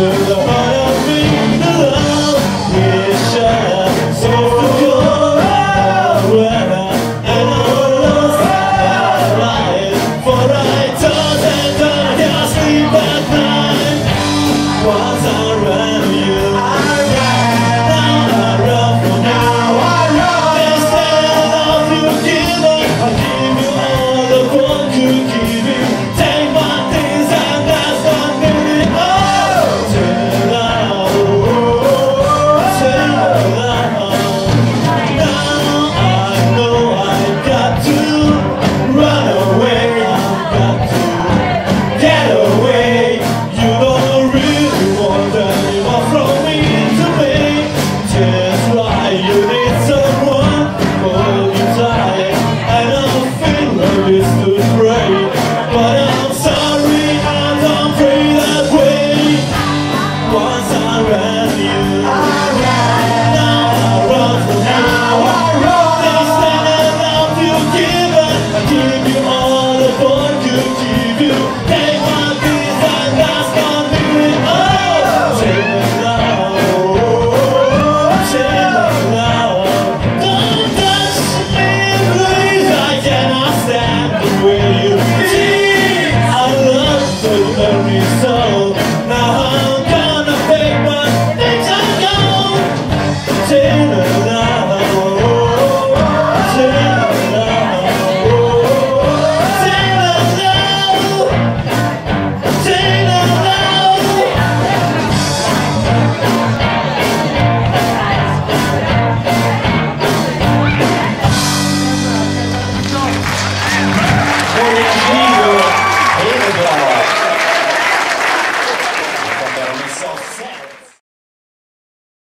deserve